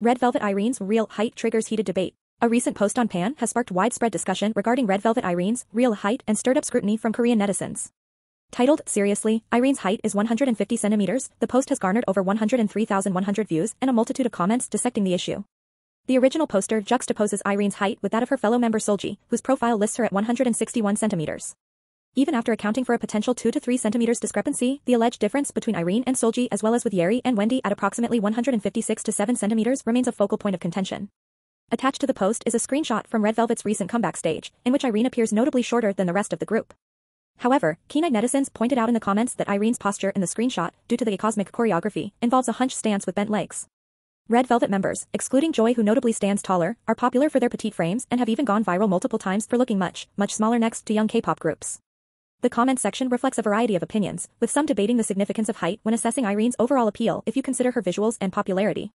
Red Velvet Irene's real height triggers heated debate. A recent post on Pann has sparked widespread discussion regarding Red Velvet Irene's real height and stirred up scrutiny from Korean netizens. Titled, Seriously, Irene's height is 150 centimeters, the post has garnered over 103,100 views and a multitude of comments dissecting the issue. The original poster juxtaposes Irene's height with that of her fellow member Seulgi, whose profile lists her at 161 centimeters. Even after accounting for a potential 2 to 3 centimeters discrepancy, the alleged difference between Irene and Seulgi as well as with Yeri and Wendy at approximately 156 to 7 centimeters remains a focal point of contention. Attached to the post is a screenshot from Red Velvet's recent comeback stage, in which Irene appears notably shorter than the rest of the group. However, keen-eyed netizens pointed out in the comments that Irene's posture in the screenshot, due to the cosmic choreography, involves a hunched stance with bent legs. Red Velvet members, excluding Joy who notably stands taller, are popular for their petite frames and have even gone viral multiple times for looking much, much smaller next to young K-pop groups. The comment section reflects a variety of opinions, with some debating the significance of height when assessing Irene's overall appeal if you consider her visuals and popularity.